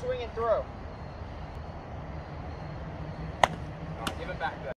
swinging through. give it back.